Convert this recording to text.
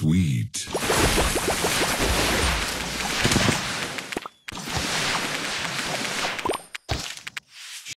sweet.